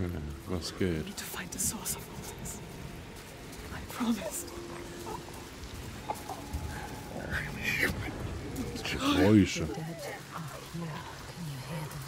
Okay, was geht? need to find the source of all this. I promised. Geräusche. The dead are here. Can you hear them,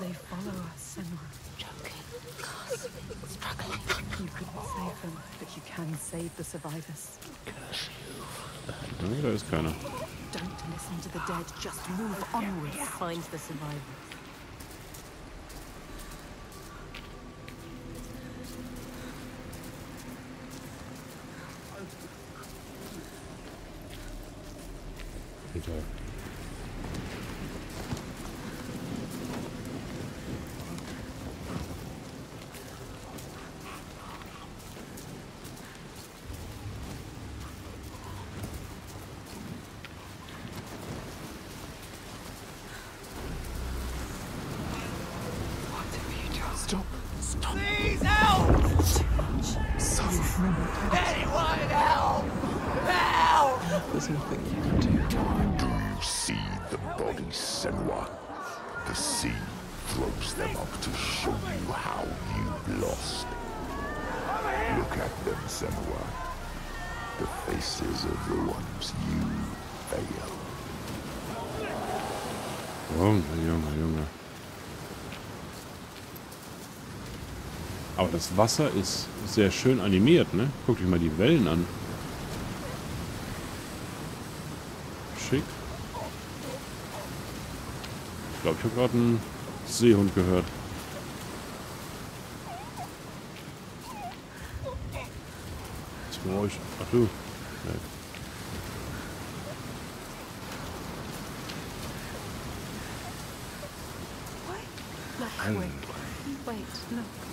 They follow us, and we're Choking, gasping, struggling. You couldn't save them, but you can save the survivors. Ja, da ist keiner. Don't listen to the dead. Just move onwards. Find the survivors. Bitte. Stop. Stop. Please help! Anyone help! Help! there's nothing you can do. Do you see the bodies, Senua? The sea floats them up to show you how you lost. Look at them, Senua. The faces of the ones you failed. Junge, Junge, Junge. Aber das Wasser ist sehr schön animiert, ne? Guck dich mal die Wellen an. Schick. Ich glaube, ich habe gerade einen Seehund gehört. Das Geräusch. Ach du. Nee. Wait, look.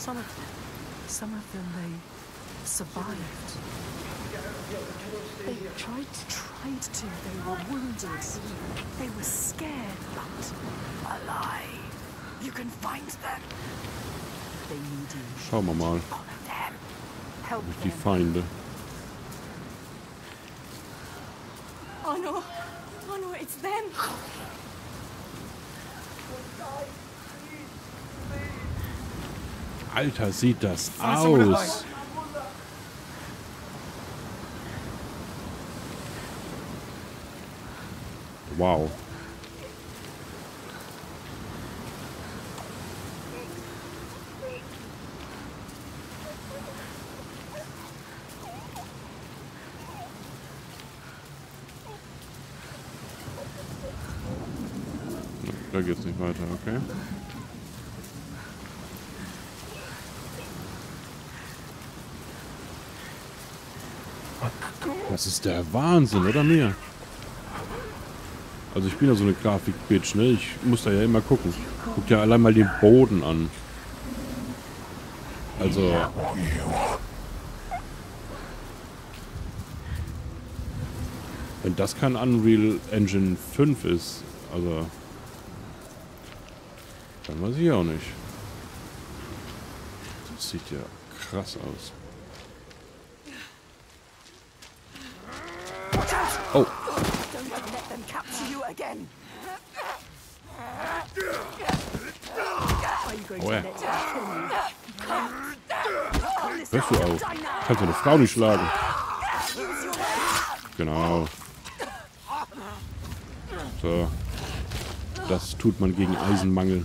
Some of them, some of them, they survived. They tried to, tried to. They were wounded. They were scared, but alive. You can find them. They need you. Schauen wir mal. Follow them. Help Die them. Feinde. Oh no. Oh no, it's them. Alter, sieht das aus. Wow. Da geht's nicht weiter, okay. Das ist der Wahnsinn, oder mir? Also ich bin ja so eine Grafik-Bitch, ne? Ich muss da ja immer gucken. Guck dir allein mal den Boden an. Also... Wenn das kein Unreal Engine 5 ist, also... Dann weiß ich auch nicht. Das sieht ja krass aus. Oh, Don't let them capture you again. Are you Oh, to ja. hörst du auf? Kannst du eine Frau nicht schlagen? Genau. So. Das tut man gegen Eisenmangel.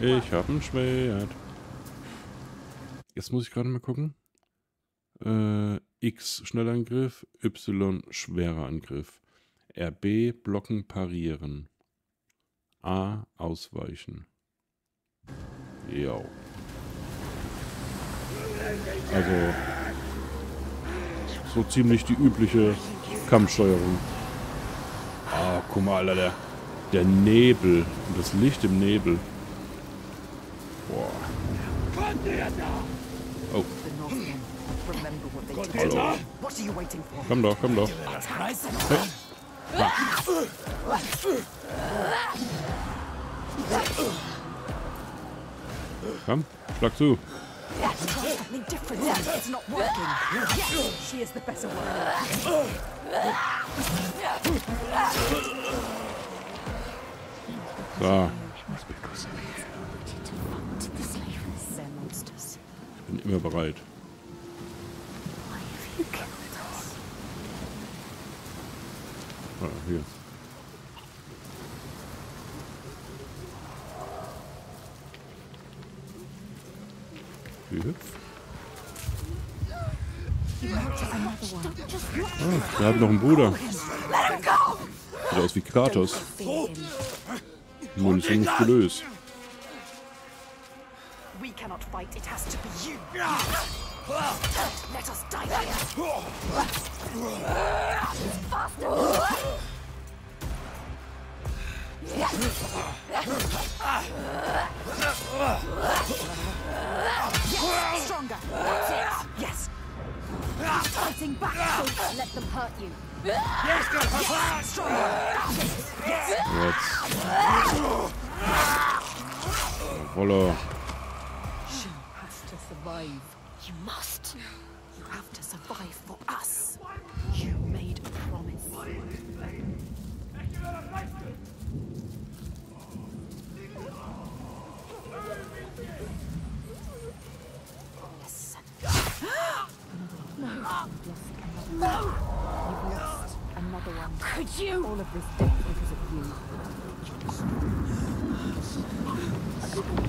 Ich hab ein Schwert. Jetzt muss ich gerade mal gucken. Äh, X Schnellangriff, Y schwerer Angriff. RB blocken parieren. A ausweichen. Jo. Also so ziemlich die übliche Kampfsteuerung. Ah, guck mal, Alter, der, der Nebel und das Licht im Nebel. Boah. Hallo. Komm doch, komm doch. Hey. Komm, schlag zu. So. Ich bin immer bereit. Ah, hier. Wie hübsch. Ah, der hat noch einen Bruder. Sieht aus wie Kratos. Nur nicht so muskulös. We cannot fight. It has to be you. Let us die here. Faster! Yes, stronger. That's it. Yes. Fighting back. Don't let them hurt you. Yes, go for yes, stronger. Jetzt. Roller. She has to survive. You must. You have to survive for us. You made a promise. Listen. Another one. Could you? All of this death because of you.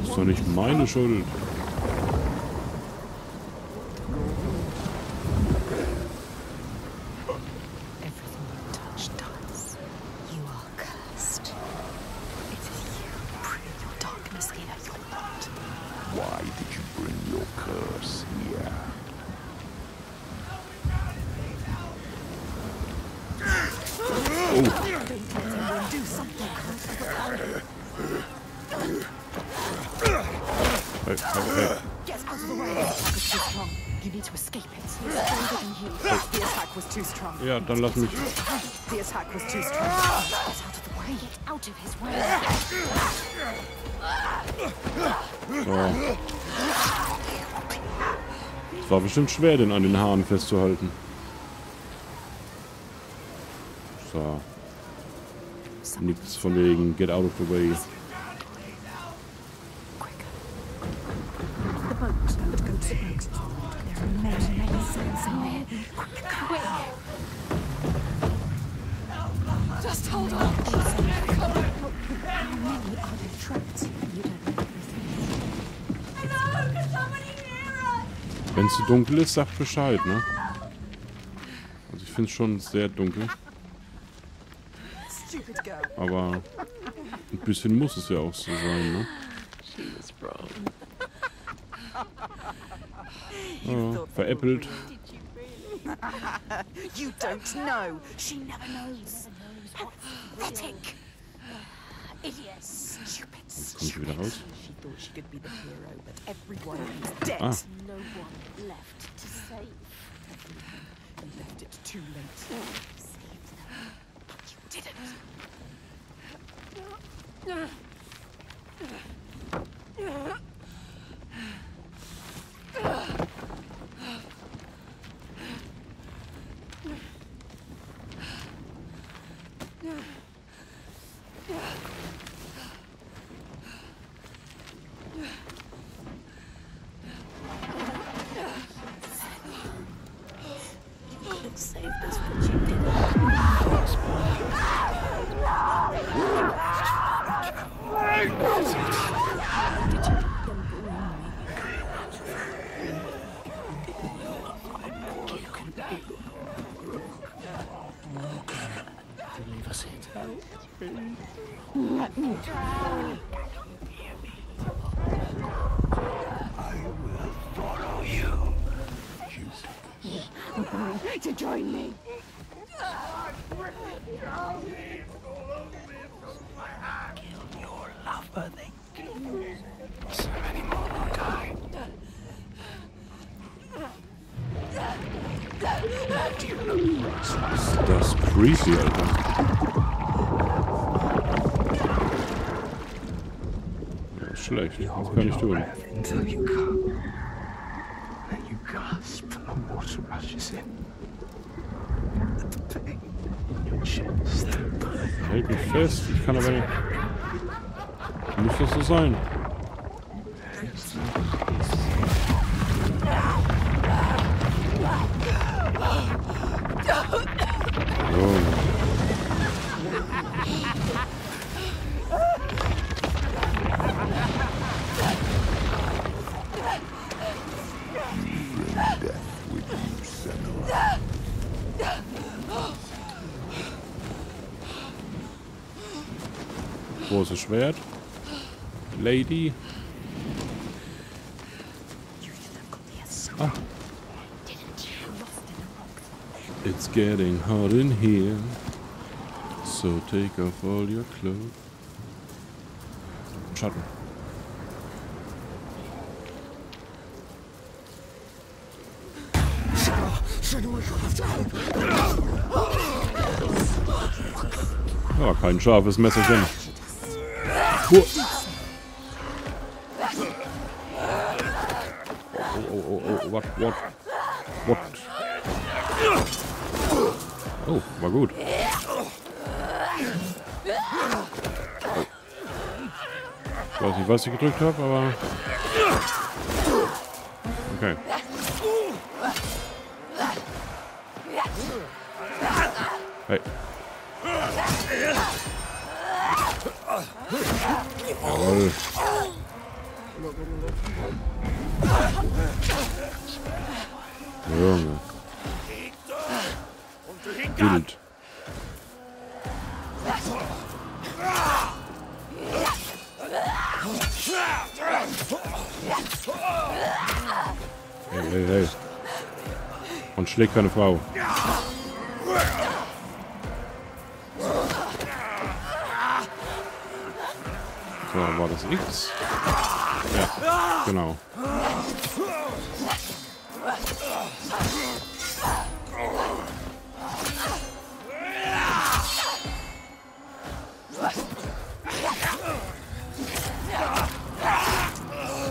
Ist doch nicht meine Schuld. Everything you touch dies. You are cursed. It is you who bring your darkness here. You're not. Why did you bring your curse here? Do something. Hey, hey, hey. Get out of the way. The attack was too strong. You need to escape it. Stronger than you. The attack was too strong. Ja, dann lass mich. The attack was too strong. Get out of the way. Get out of his way. So. Es war bestimmt schwer, den an den Haaren festzuhalten. So. Nichts von wegen Get out of the way. Wenn es zu dunkel ist, sagt Bescheid, ne? Also ich finde es schon sehr dunkel. Stupid girl. Aber ein bisschen muss es ja auch so sein, ne? Ja, veräppelt. You don't know. She never knows. Pathetic. Idiot. Stupid. Kommt sie wieder raus? She thought she could be the hero, but everyone is dead. Ah. No one left to save. You left it too late. Saved them, but you didn't. to join me. Das ist creepy, Alter. Ja, ist schlecht. Das kann ich tun. until you come. Then you gasp and the water rushes in. The pain in your. Hält mich fest. Ich kann? Großes Schwert. Lady. Ah. It's getting hot in here. So take off all your clothes. Schatten. Ja, kein scharfes Messerchen. Huh. Oh, oh, oh, oh, what, what, what? Oh, war gut. Ich weiß nicht, was ich gedrückt habe, aber... Okay. Hey. Jawohl. Junge. Wild. Hey, hey, hey. Und schlägt keine Frau. So, war das X? Ja, genau.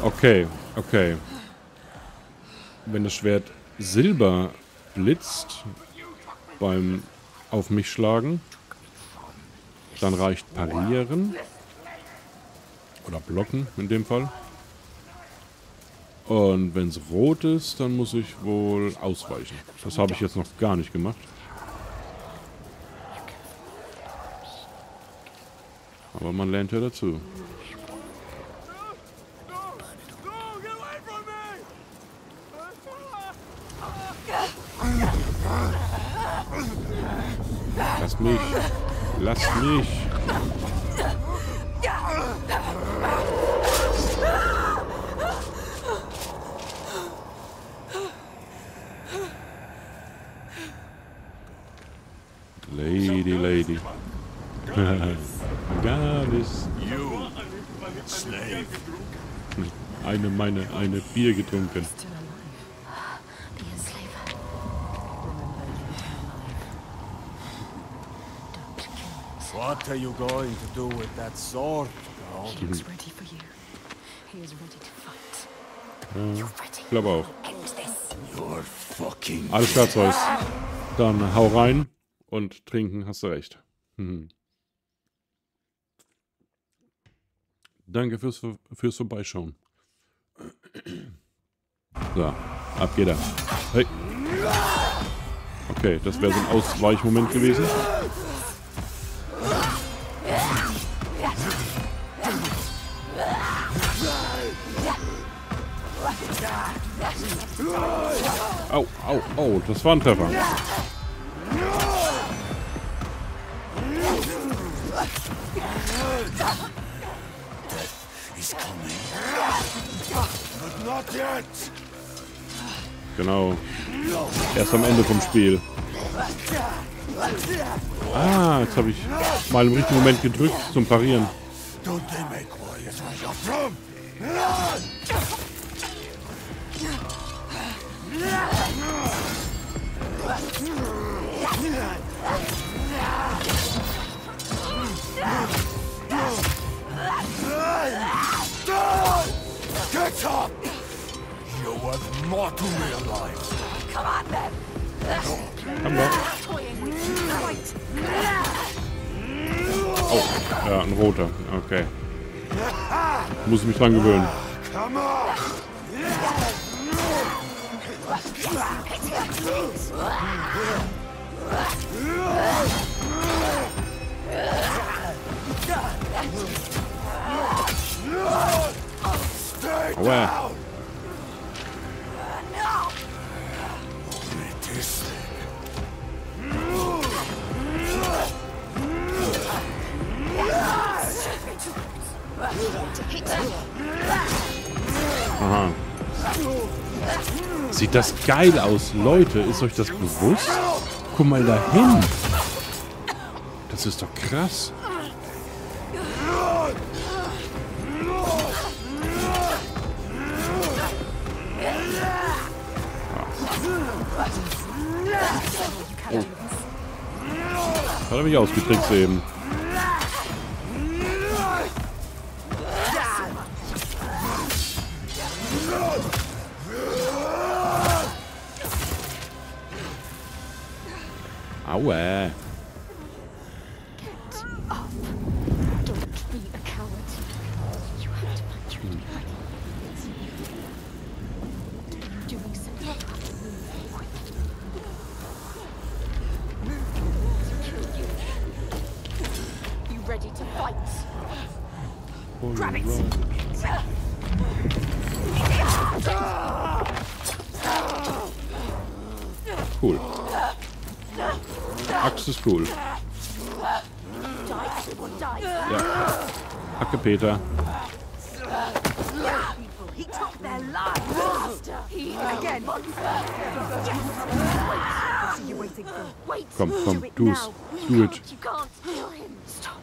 Okay, okay. Wenn das Schwert Silber blitzt beim auf mich schlagen, dann reicht parieren oder blocken in dem Fall. Und wenn es rot ist, dann muss ich wohl ausweichen. Das habe ich jetzt noch gar nicht gemacht. Aber man lernt ja dazu. Lass mich. Lass mich. Lady, lady. Galis. You, slave. Eine, meine, eine Bier getrunken. What are you going to do with that sword, girl? He looks ready for you. He is ready to fight. Ich glaube auch. Alles klar, Zeus. Dann hau rein und trinken, hast du recht. Mhm. Danke fürs, fürs Vorbeischauen. So, ab geht er. Hey. Okay, das wäre so ein Ausweichmoment gewesen. Au, au, au, das war ein Treffer. Genau. Erst am Ende vom Spiel. Ah, jetzt habe ich mal im richtigen Moment gedrückt zum Parieren. Get up! You're worth more to me alive. Come on then. Haben wir. Oh, ja, ein roter. Okay. Muss ich mich dran gewöhnen. Aua. Aha. Sieht das geil aus, Leute. Ist euch das bewusst? Guck mal dahin. Das ist doch krass. Oh. Hat er mich ausgetrickst eben. Aua. Grab it! Cool. Axt ist cool. Ja. Hacke Peter. He took their lives. Monster. He again. Monster. Yes. What are you waiting for? Wait. Komm, komm, do it tu's. now. Do You it. can't. You can't kill him. Stop.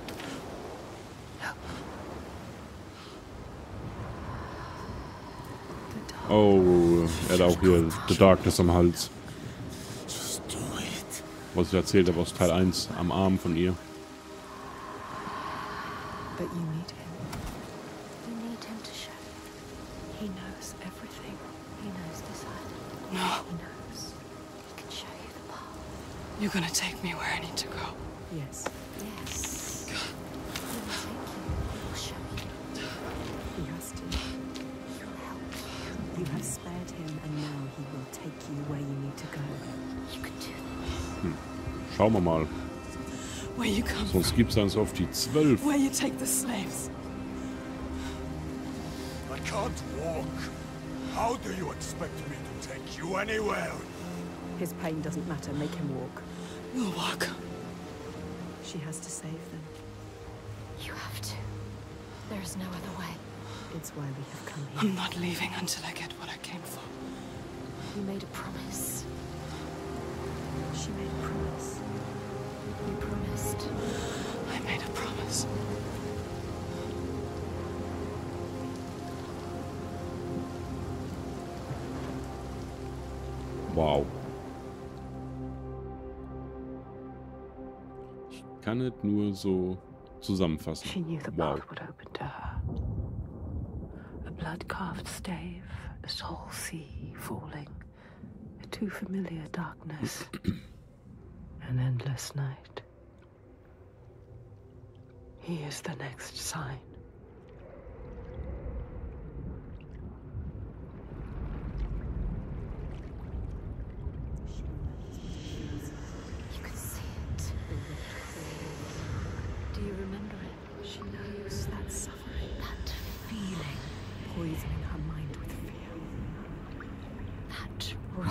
Oh, er hat auch hier The Darkness am Hals. Just do it. Was ich erzählt habe aus Teil 1 am Arm von ihr. But you need him. You need him to show. He knows everything. He knows this island. No. He knows. He can show you the path. You're gonna take me where I need to go. Yes. Yes. He he will take you where you need to go. You can do this. Hm. Schauen wir mal. Where you come. Sonst gibt's eins auf die 12. Where you take the slaves. I can't walk. How do you expect me to take you anywhere? His pain doesn't matter. Make him walk. We'll walk. She has to save them. You have to. There is no other way. It's why we have come here. I'm not leaving until I get what I came for. You made a promise. She made a promise. You promised. I made a promise. Wow. Ich kann es nur so zusammenfassen. She knew the Wow. path would open to her. A blood-carved stave, a soul sea falling, too familiar darkness, an endless night. He is the next sign.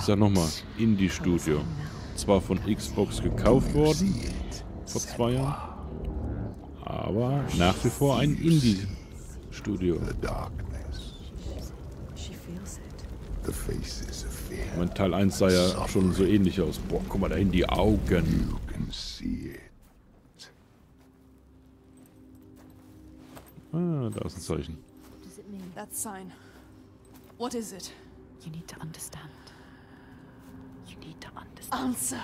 Sag nochmal. Indie-Studio. Zwar von Xbox gekauft worden, vor zwei Jahren, aber nach wie vor ein Indie-Studio. Mein Teil 1 sah ja schon so ähnlich aus. Boah, guck mal dahin, die Augen. Ah, da ist ein Zeichen. What does it mean? That sign. What is it? You need to understand. You need to understand. Answer.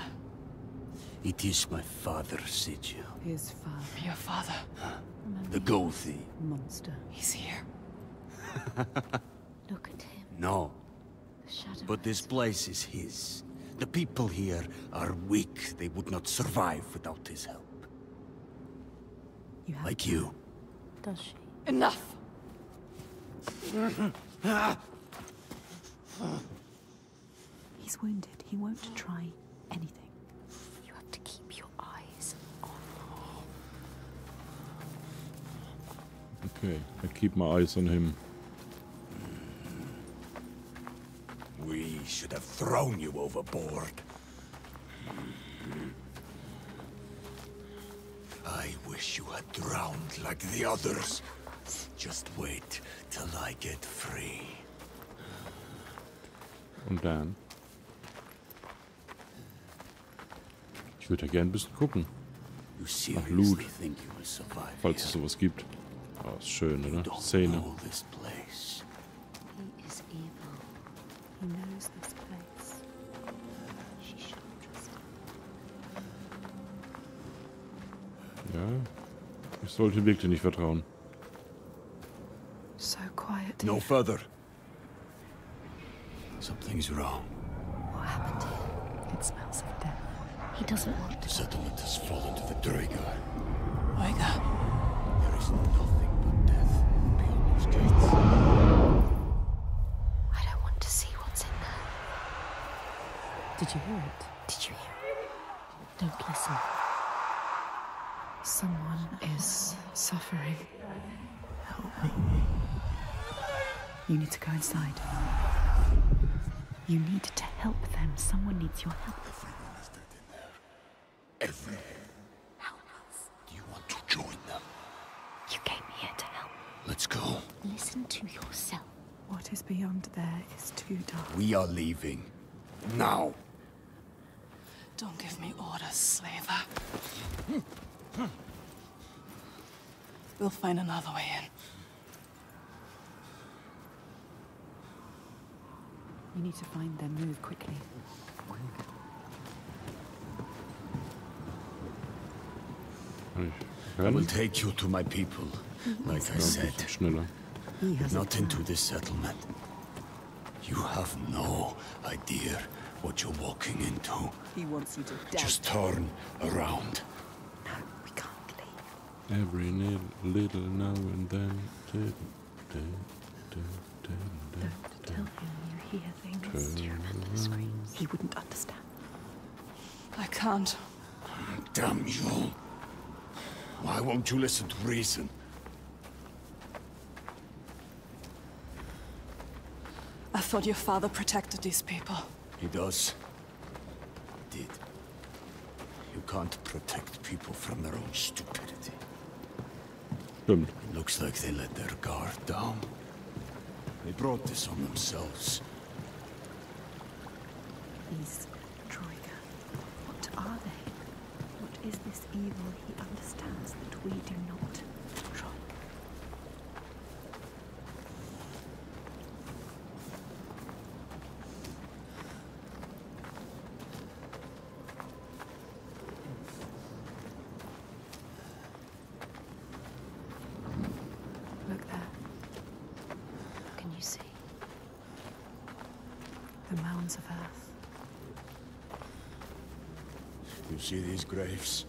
It is my father, Sigil. His father, Your father. The Gothi. monster. He's here. Look at him. No, The shadow. but this place is his. The people here are weak. They would not survive without his help. You have Like you. Does she? Enough. He's wounded. He won't try anything. You have to keep your eyes on Okay, I keep my eyes on him. We should have thrown you overboard. I wish you had drowned like the others. Just wait till I get free. Und dann Ich würde ja gerne ein bisschen gucken, You Loot. falls es sowas gibt. Oh, ist schön, oder? Szene. Ja. Ich sollte wirklich nicht vertrauen. So quiet. No further. Something's wrong. What happened here? It smells. He doesn't want The settlement has fallen to the Draegar. Oiga, There is nothing but death beyond those gates. I don't want to see what's in there. Did you hear it? Did you hear it? Don't listen. Someone is suffering. Help me. You need to go inside. You need to help them. Someone needs your help. Everyone is dead in there. Everyone. Help us. Do you want to join them? You came here to help. Let's go. Listen to yourself. What is beyond there is too dark. We are leaving. Now. don't give me orders, slaver. We'll find another way in. You need to find them. Move quickly. Kann ich I will take you to my people, mm-hmm. like I said. bisschen schneller. He has a Not into this settlement. You have no idea what you're walking into. He wants you to die. Just turn around. No, we can't leave. Every little, little now and then. Don't tell him you hear things. Do you remember the screams? He wouldn't understand. I can't. Damn you. Why won't you listen to reason? I thought your father protected these people. He does. Did. You can't protect people from their own stupidity. Stimmt. It looks like they let their guard down. They brought this on themselves. These Troika. What are they? What is this evil he understands that we do not? Troika. Look there, can you see? the mounds of earth. You see these graves?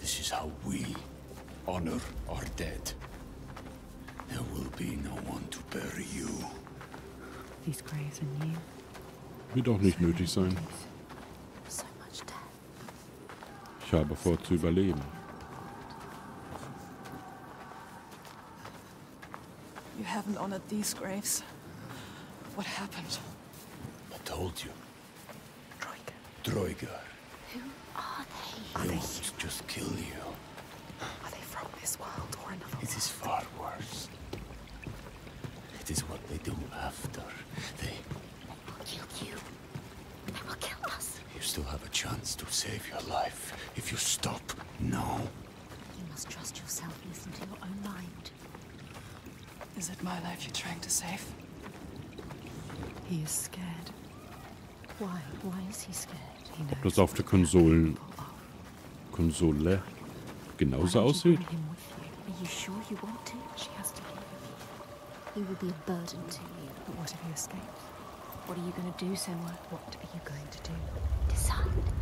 This is how we honor our dead. There will be no one to bury you. These graves are new. Wird auch nicht nötig sein. So much death. Ich habe vor zu überleben. You haven't honored these graves. What happened? I told you, Troika. Droigar. Who are they? Are They they want to just kill you. Are they from this world or another It is far worse. It is what they do after. They... They will kill you. They will kill us. You still have a chance to save your life if you stop now. You must trust yourself. Listen to your own mind. Is it my life you're trying to save? He is scared. Why? Why is he scared? He knows Das auf der Konsolen Konsole genauso aussieht? He will be a burden to you. But what if he escapes? What are you going to do, Senwa? What are you going to do? Decide.